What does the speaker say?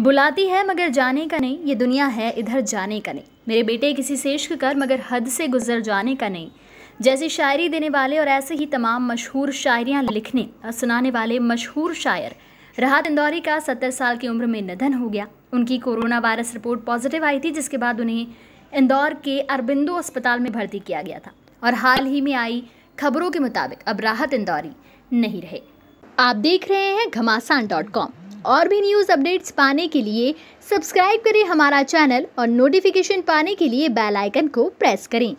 बुलाती है मगर जाने का नहीं, ये दुनिया है, इधर जाने का नहीं। मेरे बेटे किसी से इश्क कर, मगर हद से गुजर जाने का नहीं। जैसी शायरी देने वाले और ऐसे ही तमाम मशहूर शायरियाँ लिखने और सुनाने वाले मशहूर शायर, राहत इंदौरी का सत्तर साल की उम्र में निधन हो गया। उनकी कोरोना वायरस रिपोर्ट पॉजिटिव आई थी, जिसके बाद उन्हें इंदौर के अरबिंदो अस्पताल में भर्ती किया गया था और हाल ही में आई खबरों के मुताबिक अब राहत इंदौरी नहीं रहे। आप देख रहे हैं घमासान डॉट कॉम। और भी न्यूज़ अपडेट्स पाने के लिए सब्सक्राइब करें हमारा चैनल और नोटिफिकेशन पाने के लिए बेल आइकन को प्रेस करें।